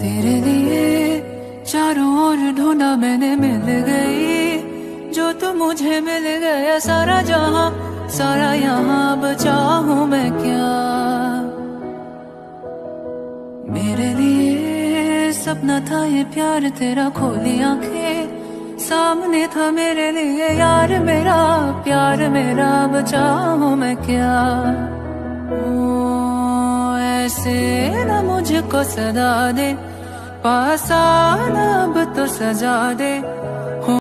तेरे लिए चारों ओर ढूंढा मैंने मिल गई। जो तू मुझे मिल गया सारा जहाँ सारा यहाँ बचा हूँ मैं क्या? मेरे लिए सपना था ये प्यार तेरा खोली आँखें। सामने था मेरे लिए यार मेरा प्यार मेरा बचा हूँ मैं क्या? ओ, ऐसे न मुझको सदा दे। पास आना तो सजा दे।